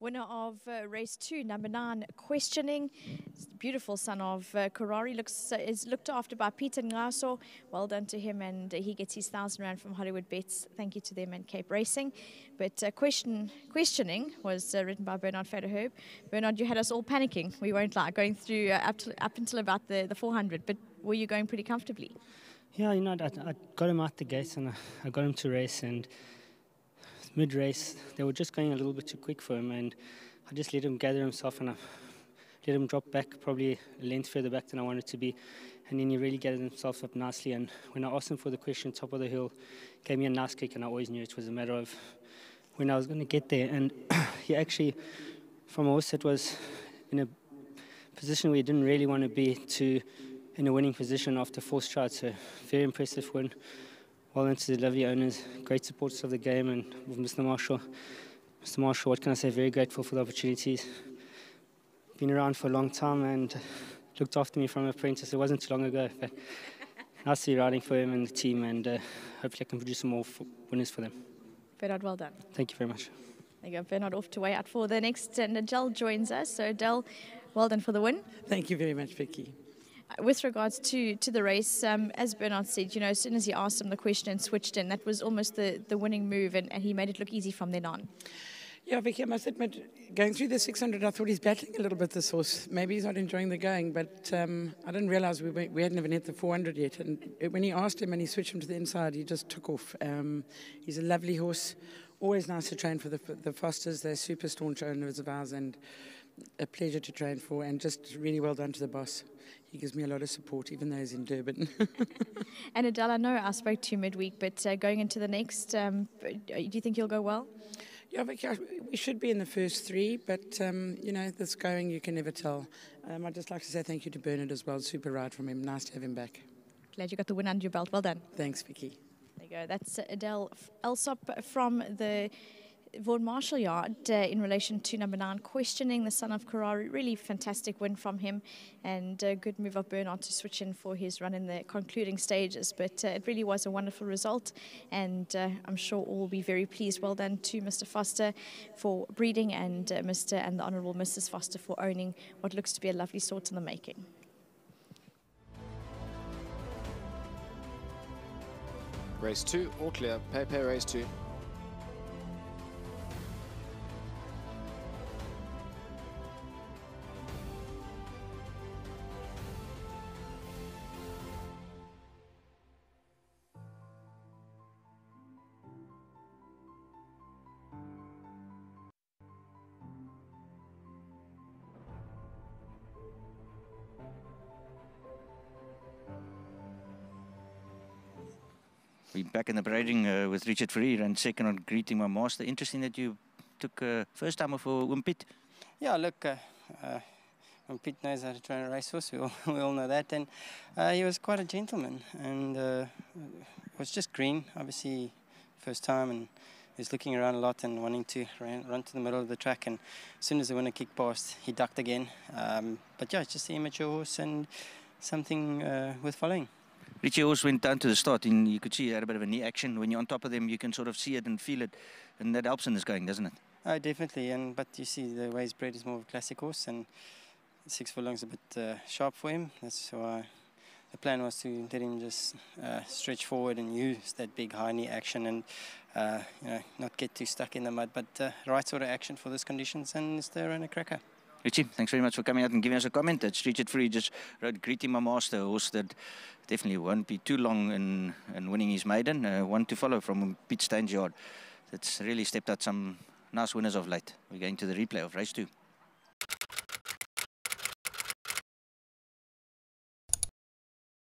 Winner of uh, race two, number nine, questioning. Beautiful son of uh, Querari looks uh, is looked after by Peter Ngaso. Well done to him, and he gets his thousand rand from Hollywoodbets. Thank you to them and Cape Racing. But uh, question questioning was uh, written by Bernard Fayd'Herbe. Bernard, you had us all panicking. We won't lie, going through uh, up, to, up until about the, the 400. But were you going pretty comfortably? Yeah, you know, I, I got him out the gates and I, I got him to race and mid race, they were just going a little bit too quick for him, and I just let him gather himself and I let him drop back probably a length further back than I wanted to be. And then he really gathered himself up nicely. And when I asked him for the question, top of the hill, gave me a nice kick, and I always knew it was a matter of when I was going to get there. And he actually, from a horse that was in a position he didn't really want to be, to in a winning position after four strides. So very impressive win well into the lovely owners, great supporters of the game, and with Mr. Marshall. Mr. Marshall, what can I say? Very grateful for the opportunities. Been around for a long time and looked after me from apprentice. It wasn't too long ago, but nice to be riding for him and the team, and uh, hopefully I can produce some more winners for them. Bernard, well done. Thank you very much. There you go, Bernard off to way out for the next. And Adele joins us. So, Adele, well done for the win. Thank you very much, Vicky with regards to, to the race, um, as Bernard said, you know, as soon as he asked him the question and switched in, that was almost the, the winning move, and, and he made it look easy from then on. Yeah, Vicky, I must admit, going through the 600, I thought he's battling a little bit this horse. Maybe he's not enjoying the going, but um, I didn't realize we, we hadn't even hit the 400 yet. And when he asked him and he switched him to the inside, he just took off. Um, he's a lovely horse, always nice to train for the, the Fosters. They're super staunch owners of ours, and a pleasure to train for and just really well done to the boss. He gives me a lot of support, even though he's in Durban. and Adele, I know I spoke to you midweek, but uh, going into the next, um, do you think you'll go well? Yeah, we should be in the first three, but um, you know, this going, you can never tell. Um, I'd just like to say thank you to Bernard as well. Super ride from him. Nice to have him back. Glad you got the win under your belt. Well done. Thanks, Vicky. Go. That's Adele Elsop from the Vaughan Marshall Yard uh, in relation to number nine, questioning the son of Querari. Really fantastic win from him and a good move of Bernard to switch in for his run in the concluding stages. But uh, it really was a wonderful result and uh, I'm sure all will be very pleased. Well done to Mr. Foster for breeding and uh, Mr. and the Honourable Mrs. Foster for owning what looks to be a lovely sort in the making. Race 2, all clear. Pepe race 2. we back in the braiding uh, with Richard Ferreira and second on greeting my master. Interesting that you took uh, first time for uh, Wimpit. Yeah, look, uh, uh, knows how to train a racehorse. We all, we all know that, and uh, he was quite a gentleman and uh, was just green, obviously first time, and was looking around a lot and wanting to ran, run to the middle of the track. And as soon as the winner kicked past, he ducked again. Um, but yeah, it's just the immature horse and something worth following. Richie always went down to the start, and you could see he had a bit of a knee action. When you're on top of them, you can sort of see it and feel it, and that helps in this going, doesn't it? Oh, definitely. And but you see, the way he's bred is more of a classic horse, and six furlongs is a bit uh, sharp for him. That's why the plan was to let him just uh, stretch forward and use that big high knee action, and uh, you know, not get too stuck in the mud. But uh, right sort of action for these conditions, and it's there in a cracker. Richie, thanks very much for coming out and giving us a comment. It's Richard Fourie just wrote greeting my master, horse that definitely won't be too long in, in winning his maiden. Uh, one to follow from Pete Staines Yard. That's really stepped out some nice winners of late. We're going to the replay of race two.